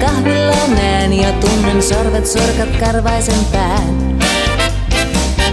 kahvilla ja tunnen sorvet sorkat karvaisen pään.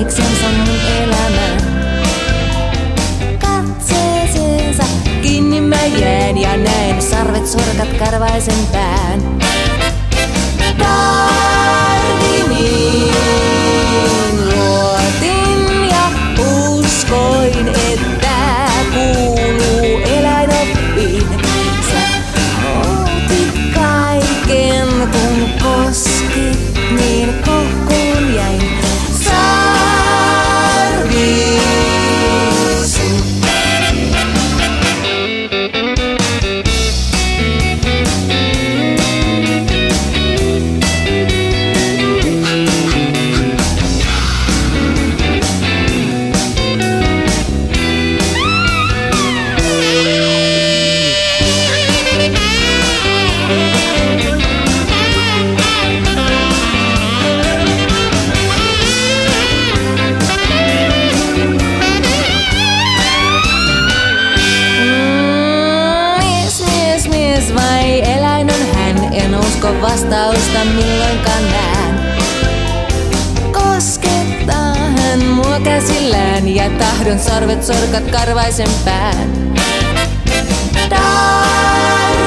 ottaa vangiksensa mun elämän. Katseeseensa kiinni mä jään ja näen sarvet sorkat karvaisen pään. Darwinin Usko vastausta milloinkaan näen. Koskettaa hän mua käsillään ja tahdon sarvet sorkat karvaisen pään. Darwinin